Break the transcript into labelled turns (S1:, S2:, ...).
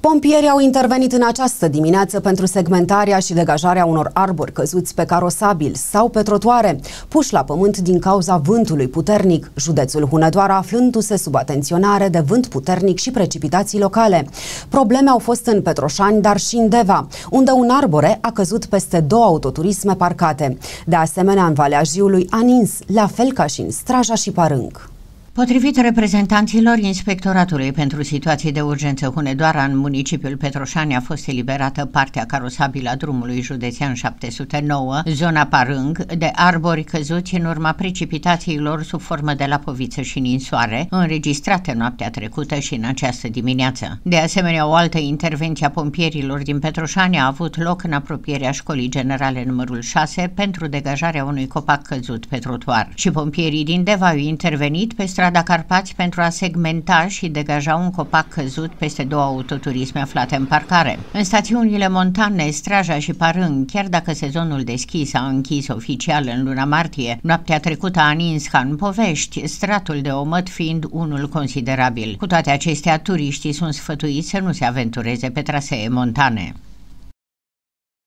S1: Pompierii au intervenit în această dimineață pentru segmentarea și degajarea unor arbori căzuți pe carosabil sau pe trotuare, puși la pământ din cauza vântului puternic, județul Hunedoara aflându-se sub atenționare de vânt puternic și precipitații locale. Probleme au fost în Petroșani, dar și în Deva, unde un arbore a căzut peste două autoturisme parcate. De asemenea, în Valea Jiului a nins, la fel ca și în Straja și Parâng.
S2: Potrivit reprezentanților Inspectoratului pentru Situații de Urgență Hunedoara în municipiul Petroșani a fost eliberată partea carosabilă a drumului județean 709, zona Parâng, de arbori căzuți în urma precipitațiilor sub formă de lapoviță și ninsoare, înregistrate noaptea trecută și în această dimineață. De asemenea, o altă intervenție a pompierilor din Petroșani a avut loc în apropierea școlii generale numărul 6 pentru degajarea unui copac căzut pe trotuar. Și pompierii din Deva au intervenit pe strada Carpați pentru a segmenta și degaja un copac căzut peste două autoturisme aflate în parcare. În stațiunile montane, Straja și Parâng, chiar dacă sezonul deschis a închis oficial în luna martie, noaptea trecută a nins ca în povești, stratul de omăt fiind unul considerabil. Cu toate acestea, turiștii sunt sfătuiți să nu se aventureze pe trasee montane.